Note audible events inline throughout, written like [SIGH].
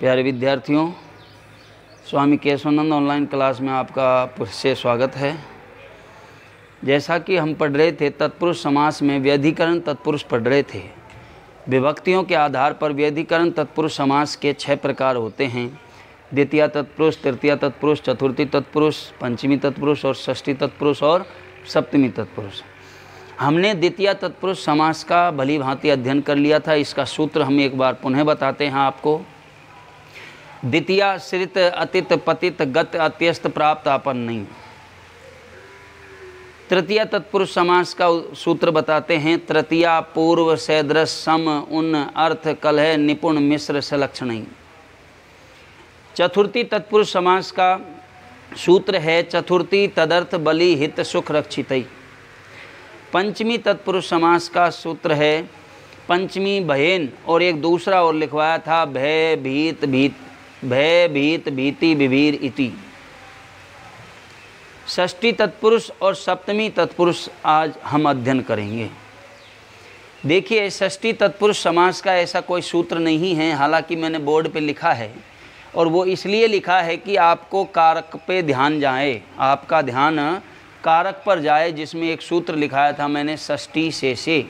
प्यारे विद्यार्थियों, स्वामी Keshavananda online class में आपका से स्वागत है। जैसा कि हम पढ़ रहे थे, तत्पुरुष समास में व्यधिकरण तत्पुरुष पढ़ रहे थे। विभक्तियों के आधार पर व्यधिकरण तत्पुरुष समास के छह प्रकार होते हैं। द्वितीय तत्पुरुष, तृतीय तत्पुरुष, चतुर्थी तत्पुरुष, पंचमी तत्पुरुष और षष्ठी तत्पुरुष और सप्तमी तत्पुरुष। हमने द्वितीय तत्पुरुष समास का भली भांति अध्ययन कर लिया था। इसका सूत्र हम एक बार पुनः बताते हैं आपको। द्वितीय श्रित अतित पतित गत अत्यस्त प्राप्त आपन नहीं। तृतीय तत्पुरुष समास का सूत्र बताते हैं, तृतीय पूर्व सैदृश सम उन अर्थ कलह निपुण मिश्र सलक्षण चतुर्थी तत्पुरुष समास का सूत्र है, चतुर्थी तदर्थ बलि हित सुख रक्षित पंचमी तत्पुरुष समास का सूत्र है, पंचमी भयन और एक दूसरा और लिखवाया था, भय भीत भीत। भय भीत भीति विभीर इति। षष्ठी तत्पुरुष और सप्तमी तत्पुरुष आज हम अध्ययन करेंगे। देखिए, षष्ठी तत्पुरुष समास का ऐसा कोई सूत्र नहीं है, हालाँकि मैंने बोर्ड पे लिखा है, और वो इसलिए लिखा है कि आपको कारक पे ध्यान जाए, आपका ध्यान कारक पर जाए, जिसमें एक सूत्र लिखाया था मैंने षष्ठी से से,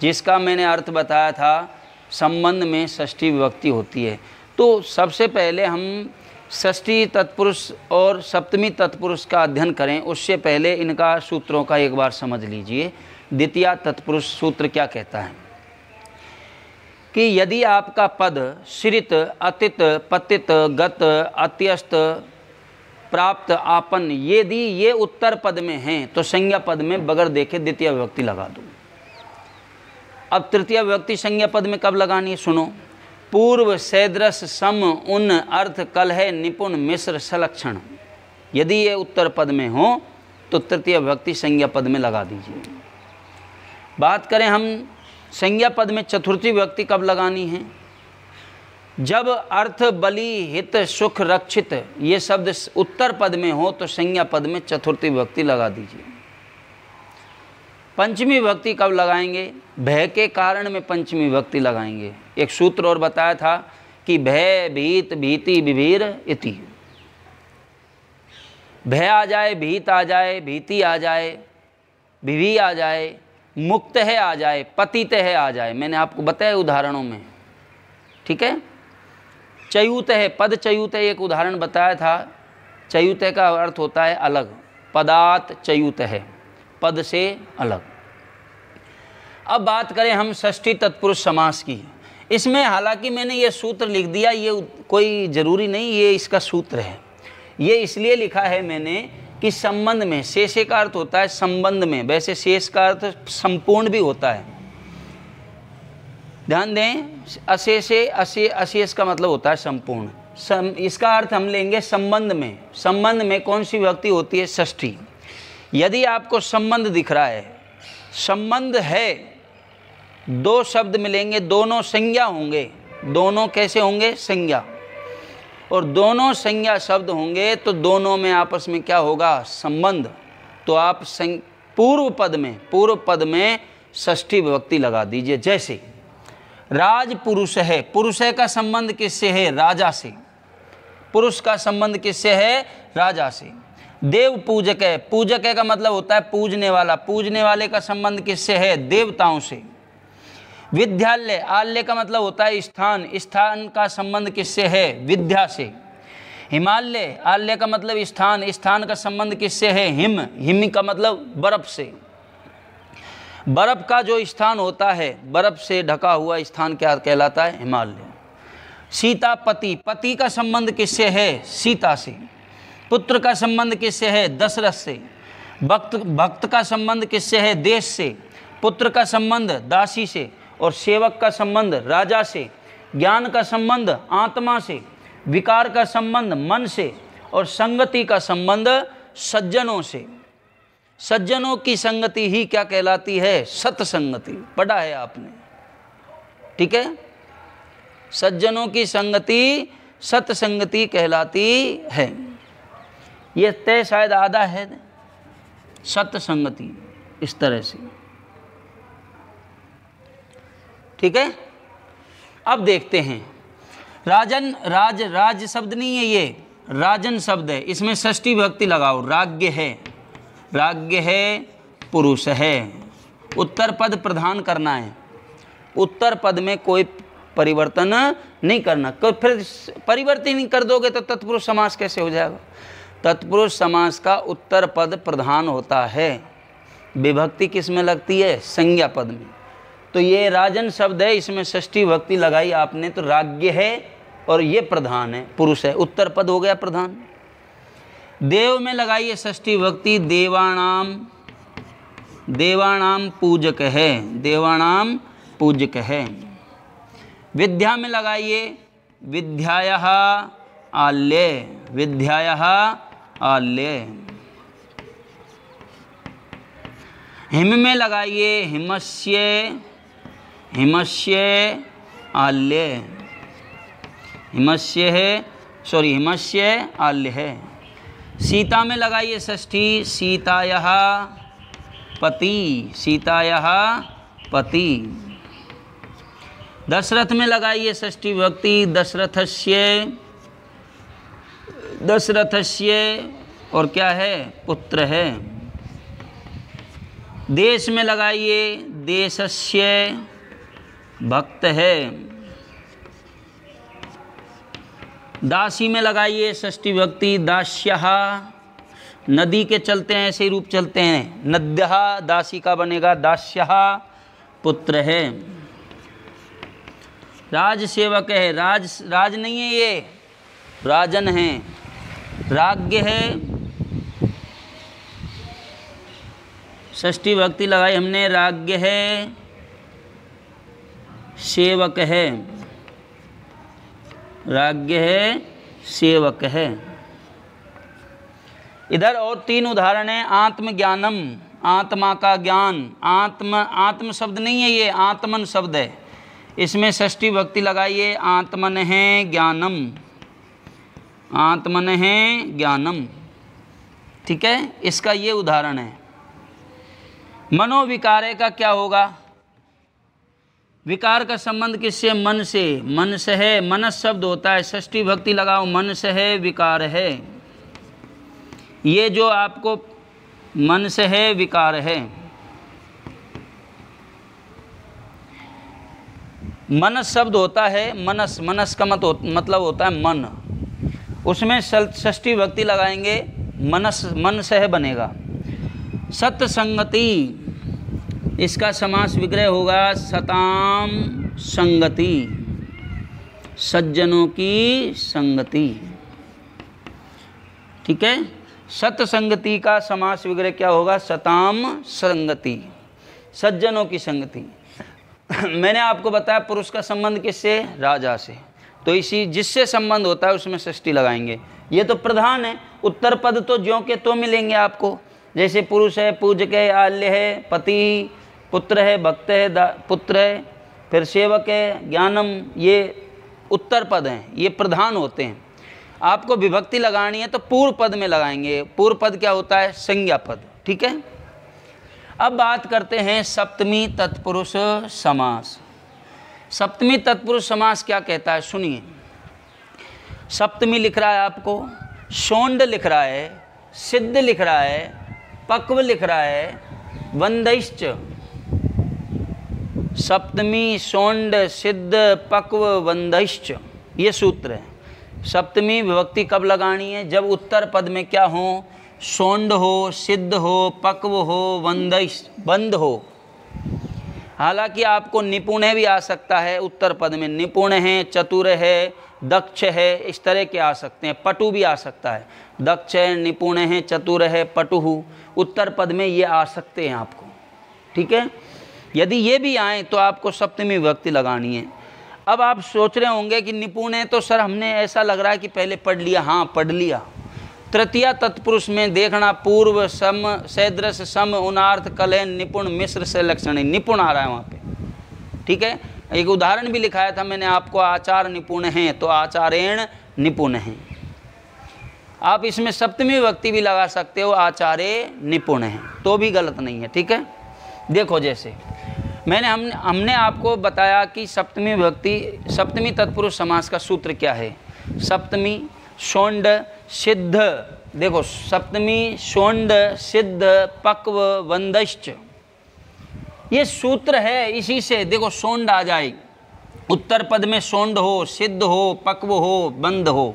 जिसका मैंने अर्थ बताया था, संबंध में षष्ठी विभक्ति होती है। तो सबसे पहले हम षष्ठी तत्पुरुष और सप्तमी तत्पुरुष का अध्ययन करें। उससे पहले इनका सूत्रों का एक बार समझ लीजिए। द्वितीय तत्पुरुष सूत्र क्या कहता है? कि यदि आपका पद श्रित, अतित, पतित, गत, अत्यस्त, प्राप्त, आपन, यदि ये उत्तर पद में हैं तो संज्ञा पद में बगैर देखे द्वितीय व्यक्ति लगा दो। अब तृतीय व्यक्ति संज्ञा पद में कब लगानी है, सुनो। पूर्व सैद्रस सम उन अर्थ कल है निपुण मिश्र सलक्षण। यदि ये उत्तर पद में हो तो तृतीय विभक्ति संज्ञा पद में लगा दीजिए। बात करें हम, संज्ञा पद में चतुर्थी विभक्ति कब लगानी है? जब अर्थ, बलि, हित, सुख, रक्षित, ये शब्द उत्तर पद में हो तो संज्ञा पद में चतुर्थी विभक्ति लगा दीजिए। पंचमी विभक्ति कब लगाएँगे? भय के कारण में पंचमी विभक्ति लगाएँगे। एक सूत्र और बताया था कि भय, भीत, भीति, विभीर, इति। भय आ जाए, भीत आ जाए, भीति आ जाए, विभी आ जाए, मुक्त है आ जाए, पतित है आ जाए। मैंने आपको बताया उदाहरणों में। ठीक है? चयूत है, पद चयूत है, एक उदाहरण बताया था। चयूत का अर्थ होता है अलग। पदात चयूत है, पद से अलग। अब बात करें हम षष्ठी तत्पुरुष समास की। इसमें हालाँकि मैंने ये सूत्र लिख दिया ये कोई ज़रूरी नहीं ये इसका सूत्र है। ये इसलिए लिखा है मैंने कि संबंध में शेषे का अर्थ होता है संबंध में वैसे शेष का अर्थ संपूर्ण भी होता है। ध्यान दें अशेषे अशे अशेष का मतलब होता है संपूर्ण। सम, इसका अर्थ हम लेंगे संबंध में। संबंध में कौन सी व्यक्ति होती है षष्ठी? यदि आपको संबंध दिख रहा है संबंध है दो शब्द मिलेंगे, दोनों संज्ञा होंगे। दोनों कैसे होंगे? संज्ञा। और दोनों संज्ञा शब्द होंगे तो दोनों में आपस में क्या होगा? संबंध। तो आप पूर्व पद में, पूर्व पद में षष्ठी विभक्ति लगा दीजिए। जैसे राज पुरुष है। पुरुष का संबंध किससे है? राजा से। पुरुष का संबंध किससे है? राजा से। देव पूजक है। पूजक का मतलब होता है पूजने वाला। पूजने वाले का संबंध किससे है? देवताओं से। विद्यालय, आल्य का मतलब होता है स्थान। स्थान का संबंध किससे है? विद्या से। हिमालय, आल्य का मतलब स्थान। स्थान का संबंध किससे है? हिम। हिम का मतलब बर्फ़ से। बर्फ़ का जो स्थान होता है, बर्फ़ से ढका हुआ स्थान क्या कहलाता है? हिमालय। सीता, पति। पति का संबंध किससे है? सीता से। पुत्र का संबंध किससे है? दशरथ से। भक्त भक्त का संबंध किससे है? देश से। पुत्र का संबंध दासी से। और सेवक का संबंध राजा से, ज्ञान का संबंध आत्मा से, विकार का संबंध मन से और संगति का संबंध सज्जनों से। सज्जनों की संगति ही क्या कहलाती है? सत्संगति। पढ़ा है आपने। ठीक है? सज्जनों की संगति सत्संगति कहलाती है। यह तय शायद आधा है। सत्संगति, इस तरह से। ठीक है? अब देखते हैं। राजन, राज राज शब्द नहीं है ये। राजन शब्द है। इसमें षष्ठी भक्ति लगाओ। राज्य है। राज्य है, पुरुष है। उत्तर पद प्रधान करना है। उत्तर पद में कोई परिवर्तन नहीं करना। फिर परिवर्तन नहीं कर दोगे तो तत्पुरुष समास कैसे हो जाएगा? तत्पुरुष समास का उत्तर पद प्रधान होता है। विभक्ति किसमें लगती है? संज्ञा पद में। तो ये राजन शब्द है, इसमें षष्ठी भक्ति लगाई आपने तो राज्य है और ये प्रधान है, पुरुष है। उत्तर पद हो गया प्रधान। देव में लगाइए षष्ठी भक्ति, देवाणाम देवाणाम पूजक है, देवाणाम पूजक है। विद्या में लगाइए विद्याय आल्य विद्याय आल्य। हिम में लगाइए हिमस्य हिमस्य आल्य। हिमस्य है सॉरी हिमस्य आल्य है। सीता में लगाइए षष्ठी, सीताय पति सीताय पति। दशरथ में लगाइए षष्ठी भक्ति दशरथस्य दशरथस्य और क्या है, पुत्र है। देश में लगाइए देशस्य भक्त है। दासी में लगाइए षष्ठी भक्ति, दास्य। नदी के चलते हैं, ऐसे रूप चलते हैं। नद्य दासी का बनेगा, दास्य पुत्र है। राज सेवक है, राज राज नहीं है ये, राजन है। राज्य है। षष्ठी भक्ति लगाई हमने राज्य है। सेवक। है राज्य है सेवक। है इधर और तीन उदाहरण हैं, आत्मज्ञानम, आत्मा का ज्ञान। आत्म आत्म शब्द नहीं है ये, आत्मन शब्द है। इसमें षष्ठी भक्ति लगाइए, आत्मन है ज्ञानम। आत्मन है ज्ञानम। ठीक है? इसका ये उदाहरण है। मनोविकारे का क्या होगा? विकार का संबंध किससे? मन से। मन से है मनस शब्द होता है। षष्ठी भक्ति लगाओ मन से है विकार है। ये जो आपको मन से है विकार है। मनस शब्द होता है मनस मनस का मत हो, मतलब होता है मन। उसमें षष्ठी भक्ति लगाएँगे मनस मन से है बनेगा। सत्संगति। इसका समास विग्रह होगा सताम संगति, सज्जनों की संगति। ठीक है? सत्संगति का समास विग्रह क्या होगा? सताम संगति, सज्जनों की संगति। [COUGHS] मैंने आपको बताया पुरुष का संबंध किससे? राजा से। तो इसी जिससे संबंध होता है उसमें सृष्टि लगाएँगे। ये तो प्रधान है। उत्तर पद तो ज्यों के तो मिलेंगे आपको। जैसे पुरुष है पूजक है आल्य है, पति पुत्र है, भक्त है पुत्र है, फिर सेवक है, ज्ञानम, ये उत्तर पद हैं, ये प्रधान होते हैं। आपको विभक्ति लगानी है तो पूर्व पद में लगाएँगे। पूर्व पद क्या होता है? संज्ञा पद, ठीक है? अब बात करते हैं सप्तमी तत्पुरुष समास। सप्तमी तत्पुरुष समास क्या कहता है? सुनिए। सप्तमी लिख रहा है आपको, शोंड लिख रहा है, सिद्ध लिख रहा है, पक्व लिख रहा है, वंदिश्च। सप्तमी शोंड सिद्ध पक्व वंदिश्च, ये सूत्र है। सप्तमी विभक्ति कब लगानी है? जब उत्तर पद में क्या हो? सोंड हो, सिद्ध हो, पक्व हो वंदिश बंद हो। हालाँकि आपको निपुण भी आ सकता है उत्तर पद में। निपुण है, चतुर है, दक्ष है, इस तरह के आ सकते हैं। पटु भी आ सकता है। दक्ष है, निपुण है, चतुर है, पटु उत्तर पद में ये आ सकते हैं आपको। ठीक है? यदि ये भी आए तो आपको सप्तमी विभक्ति लगानी है। अब आप सोच रहे होंगे कि निपुण है तो सर हमने ऐसा लग रहा है कि पहले पढ़ लिया हाँ पढ़ लिया। तृतीय तत्पुरुष में देखना पूर्व सम सैदृश सम, उनार्थ कलयन निपुण, मिश्र से लक्षण। निपुण आ रहा है वहाँ पे। ठीक है? एक उदाहरण भी लिखाया था मैंने आपको, आचार निपुण हैं तो आचारेण निपुण हैं। आप इसमें सप्तमी व्यक्ति भी लगा सकते हो आचार्य निपुण हैं तो भी गलत नहीं है। ठीक है? देखो जैसे, मैंने हम हमने आपको बताया कि सप्तमी विभक्ति सप्तमी तत्पुरुष समास का सूत्र क्या है? सप्तमी शोंड सिद्ध, देखो, सप्तमी शोंड सिद्ध पक्व वंदश्च। ये सूत्र है इसी से, देखो सोंड आ जाए। उत्तर पद में सोंड हो, सिद्ध हो, पक्व हो, बंद हो।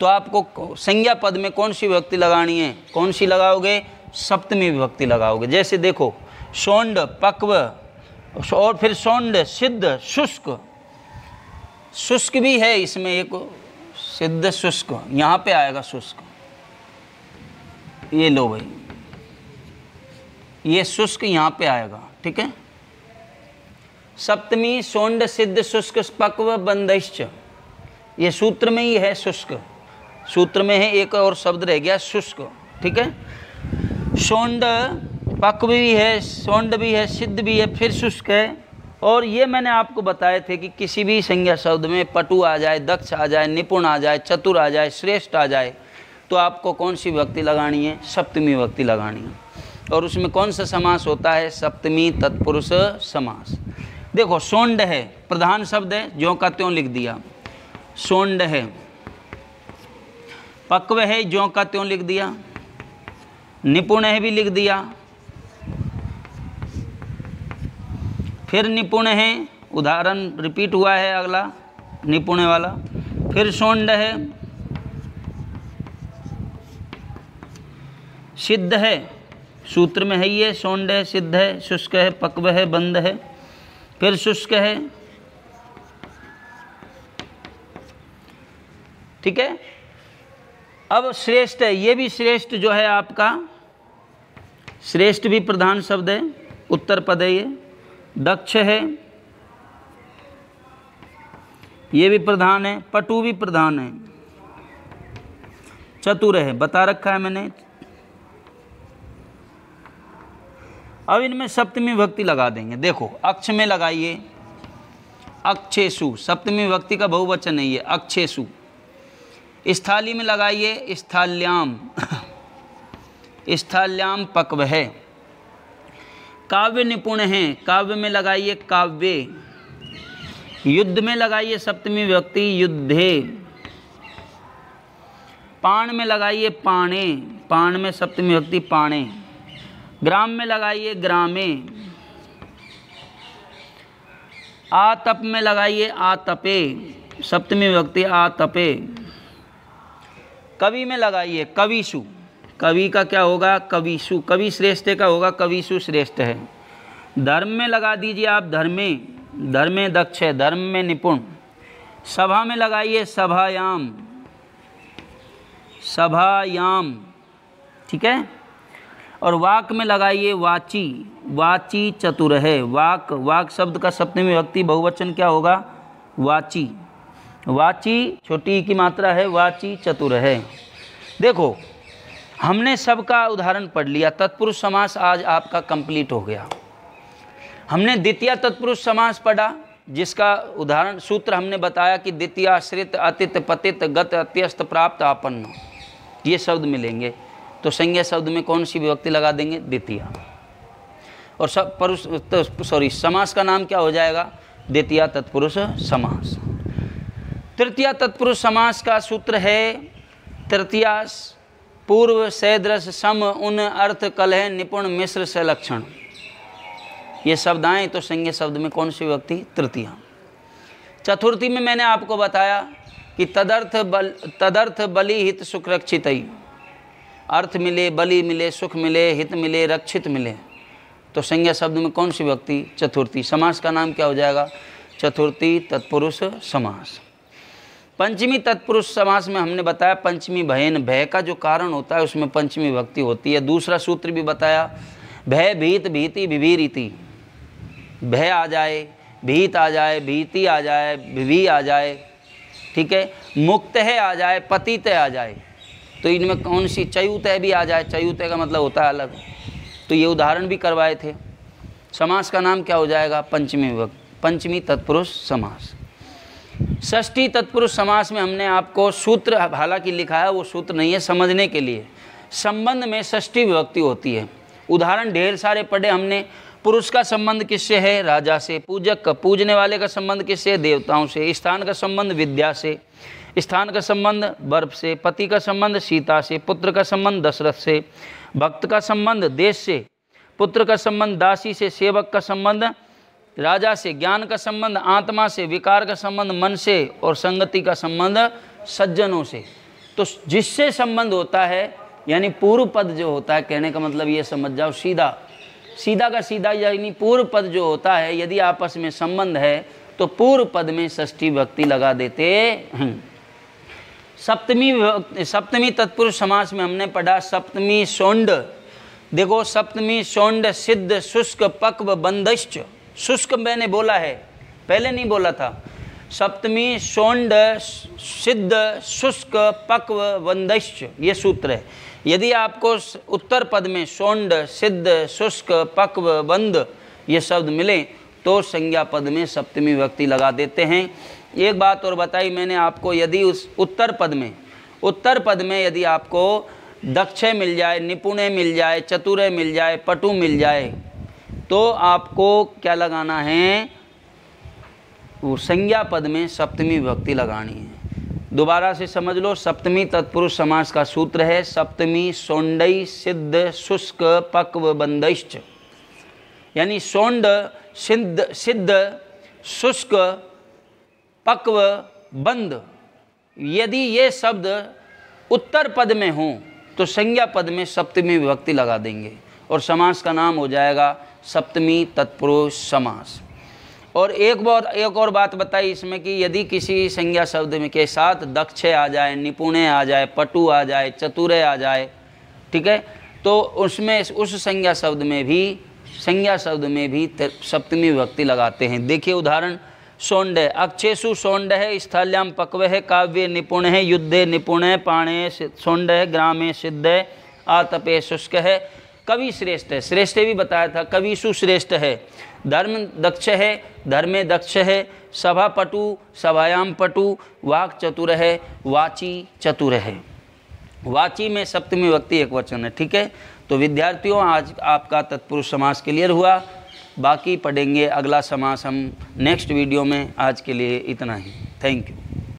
तो आपको संज्ञा पद में कौन सी विभक्ति लगानी है? कौन सी लगाओगे? सप्तमी विभक्ति लगाओगे। जैसे देखो सोंड, पक्व, और फिर सौंड, सिद्ध, शुष्क। शुष्क भी है इसमें एक, सिद्ध, शुष्क। यहाँ पे आएगा शुष्क। ये लो भाई। ये शुष्क यहाँ पे आएगा, ठीक है? सप्तमी, सौंड, सिद्ध, शुष्क, पक्व बंदिश्च ये सूत्र में ही है शुष्क। सूत्र में है एक और शब्द रह गया शुष्क, ठीक है? सोंड पक्व भी है, सोंड भी है, सिद्ध भी है, फिर शुष्क है। और ये मैंने आपको बताए थे कि किसी भी संज्ञा शब्द में पटु आ जाए, दक्ष आ जाए, निपुण आ जाए, चतुर आ जाए, श्रेष्ठ आ जाए तो आपको कौन सी व्यक्ति लगानी है? सप्तमी व्यक्ति लगानी है। और उसमें कौन सा समास होता है? सप्तमी तत्पुरुष समास। देखो, सोंड है, प्रधान शब्द है, ज्यों का त्यों लिख दिया। सोंड है, पक्व है, ज्यों का त्यों लिख दिया। निपुण है भी लिख दिया। फिर निपुण है। उदाहरण रिपीट हुआ है अगला, निपुण वाला। फिर सोंड है। सिद्ध है। सूत्र में है ये, सोंड है, सिद्ध है, शुष्क है, पक्व है, बंद है। फिर शुष्क है। ठीक है? अब श्रेष्ठ है। ये भी श्रेष्ठ जो है आपका, श्रेष्ठ भी प्रधान शब्द है। उत्तर पद है ये। दक्ष है। ये भी प्रधान है, पटु भी प्रधान है। चतुर है, बता रखा है मैंने। अब इनमें सप्तमी भक्ति लगा देंगे। देखो, अक्ष में लगाइए। अक्षेशु सप्तमी भक्ति का बहुवचन है ये अक्षेशु स्थाली में लगाइए, स्थाल्याम। [COUGHS] स्थाल्याम पक्व है। काव्य निपुण हैं। काव्य में लगाइए काव्य। युद्ध में लगाइए सप्तमी व्यक्ति, युद्धे। पाण में लगाइए पाणे। पाण में सप्तमी व्यक्ति, पाणे। ग्राम में लगाइए ग्रामे। आतप में लगाइए आतपे। सप्तमी व्यक्ति, आतपे। कवि में लगाइए कविशु। कवि का क्या होगा? कविशु कवि श्रेष्ठ का होगा कविशु श्रेष्ठ है। धर्म में लगा दीजिए आप धर्मे धर्मे दक्ष है, धर्म में निपुण। सभा में लगाइए सभायाम। सभायाम, ठीक है? और वाक में लगाइए वाची वाची चतुर है। वाक वाक शब्द का सप्तमी व्यक्ति बहुवचन क्या होगा? वाची। वाची छोटी की मात्रा है, वाची चतुर है। देखो हमने सबका उदाहरण पढ़ लिया, तत्पुरुष समास आज आपका कंप्लीट हो गया। हमने द्वितीय तत्पुरुष समास पढ़ा, जिसका उदाहरण सूत्र हमने बताया कि द्वितीय आश्रित अतित, पतित, गत, अत्यस्त, प्राप्त, आपन्न। ये शब्द मिलेंगे। तो संज्ञा शब्द में कौन सी विभक्ति लगा देंगे? द्वितीय। और सब पुरुष तो सॉरी समास का नाम क्या हो जाएगा? द्वितीय तत्पुरुष समास। तृतीय तत्पुरुष समास का सूत्र है तृतीयास पूर्व सैदृश सम उन अर्थ कलह निपुण मिश्र से लक्षण। ये शब्द आए तो संज्ञा शब्द में कौन सी व्यक्ति? तृतीय। चतुर्थी में मैंने आपको बताया कि तदर्थ बल, तदर्थ बलि हित सुरक्षित। अर्थ मिले, बलि मिले, सुख मिले, हित मिले, रक्षित मिले। तो संज्ञा शब्द में कौन सी व्यक्ति? चतुर्थी। समास का नाम क्या हो जाएगा? चतुर्थी तत्पुरुष समास। पंचमी तत्पुरुष समास में हमने बताया, पंचमी भयन, भय का जो कारण होता है, उसमें पंचमी भक्ति होती है। दूसरा सूत्र भी बताया, भय भीत भीति विभीरीति। भय आ जाए, भीत आ जाए, भीति आ जाए, विभी आ जाए, ठीक है? मुक्त है आ जाए, पतित आ जाए। तो इनमें कौन सी चयुतय भी आ जाए? चयुतय का मतलब होता है अलग। तो ये उदाहरण भी करवाए थे। समास का नाम क्या हो जाएगा? पंचमी विभक्त पंचमी तत्पुरुष समास। षष्ठी तत्पुरुष समास में हमने आपको सूत्र, हालाँकि लिखा है, वो सूत्र नहीं है समझने के लिए। संबंध में षष्ठी विभक्ति होती है। उदाहरण, ढेर सारे पढ़े हमने। पुरुष का संबंध किससे है? राजा से। पूजक का, पूजने वाले का संबंध किससे? है देवताओं से। स्थान का संबंध, विद्या से। स्थान का संबंध, बर्फ़ से। पति का संबंध, सीता से। पुत्र का संबंध, दशरथ से। भक्त का संबंध, देश से। पुत्र का संबंध, दासी से। सेवक का संबंध राजा से ज्ञान का संबंध, आत्मा से विकार का संबंध, मन से और संगति का संबंध सज्जनों से। तो जिससे संबंध होता है, यानी पूर्व पद जो होता है, कहने का मतलब ये समझ जाओ, सीधा। सीधा का सीधा, यानी पूर्व पद जो होता है, यदि आपस में संबंध है तो पूर्व पद में षष्ठी भक्ति लगा देते हैं। सप्तमी सप्तमी तत्पुरुष समास में हमने पढ़ा, सप्तमी सोंड। देखो, सप्तमी सोंड सिद्ध, शुष्क, पक्व बंदश्च शुष्क मैंने बोला है। पहले नहीं बोला था। सप्तमी, सोंड, सिद्ध, शुष्क, पक्व, वंदश्च, ये सूत्र है। यदि आपको उत्तर पद में सोंड, सिद्ध, शुष्क, पक्व बंद ये शब्द मिले तो संज्ञा पद में सप्तमी व्यक्ति लगा देते हैं। एक बात और बताई मैंने आपको, यदि उस उत्तर पद में, उत्तर पद में यदि आपको दक्ष मिल जाए, निपुणे मिल जाए, चतुरे मिल जाए, पटु मिल जाए तो आपको क्या लगाना है? वो संज्ञा पद में सप्तमी विभक्ति लगानी है। दोबारा से समझ लो, सप्तमी तत्पुरुष समास का सूत्र है, सप्तमी सोंडई सिद्ध शुष्क पक्व बंदिश्च यानी सोंड, सिद्ध सिद्ध, शुष्क, पक्व बंद यदि ये शब्द उत्तर पद में हों तो संज्ञा पद में सप्तमी विभक्ति लगा देंगे। और समास का नाम हो जाएगा सप्तमी तत्पुरुष समास। और एक बहुत, एक और बात बताई इसमें कि यदि किसी संज्ञा शब्द में के साथ दक्ष आ जाए, निपुणे आ जाए, पटु आ जाए, चतुरे आ जाए, ठीक है? तो उसमें, उस संज्ञा शब्द में भी, संज्ञा शब्द में भी सप्तमी विभक्ति लगाते हैं। देखिए उदाहरण, सोंड अक्षेशु सोंड है, स्थल्याम पक्व है, काव्य निपुण है, युद्धे निपुण है, पाणे सौंड है, ग्रामे सिद्ध है, आतपे शुष्क है। कवि श्रेष्ठ है। श्रेष्ठ भी बताया था, कवि सुश्रेष्ठ है। धर्म दक्ष है, धर्मे दक्ष है। सभा पटु सभायाम पटु वाक चतुर है, वाची चतुर है। वाची में सप्तमी व्यक्ति एक वचन है, ठीक है? तो विद्यार्थियों, आज आपका तत्पुरुष समास क्लियर हुआ। बाकी पढ़ेंगे अगला समास हम नेक्स्ट वीडियो में। आज के लिए इतना ही। Thank you